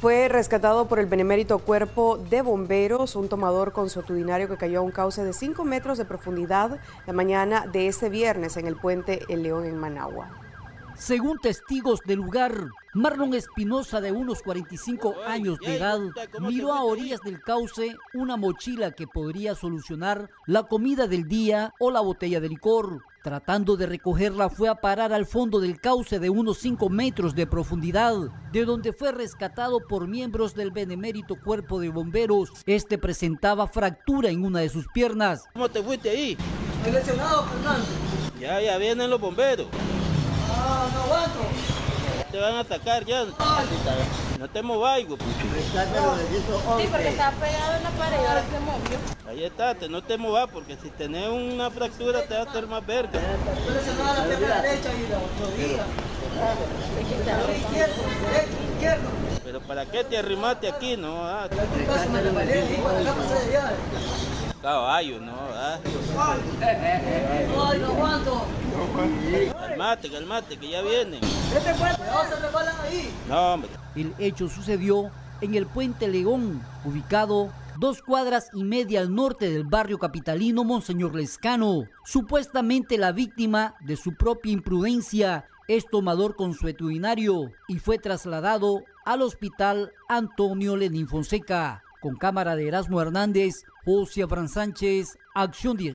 Fue rescatado por el benemérito cuerpo de bomberos, un tomador consuetudinario que cayó a un cauce de 5 metros de profundidad la mañana de este viernes en el puente El León en Managua. Según testigos del lugar, Marlon Espinosa, de unos 45 años de edad, miró a orillas del cauce una mochila que podría solucionar la comida del día o la botella de licor. Tratando de recogerla fue a parar al fondo del cauce de unos 5 metros de profundidad, de donde fue rescatado por miembros del benemérito cuerpo de bomberos. Este presentaba fractura en una de sus piernas. ¿Cómo te fuiste ahí? lesionado, Fernando. Ya, ya vienen los bomberos. Ah, no aguanto. Te van a atacar ya. No te movas, güey. Sí, porque está pegado en la pared y ahora se movió. Ahí está, te, no te movas porque si tenés una fractura te va a hacer más verga. Estoy lesionado la pierna derecha y la rodilla. Izquierdo, izquierdo. Pero ¿para qué te arrimaste aquí, no? Ah, caballo, no, ah. Calmate, que ya. No. El hecho sucedió en el puente León, ubicado dos cuadras y media al norte del barrio capitalino Monseñor Lescano. Supuestamente la víctima de su propia imprudencia es tomador consuetudinario y fue trasladado al hospital Antonio Lenín Fonseca. Con cámara de Erasmo Hernández, José Fran Sánchez, Acción 10.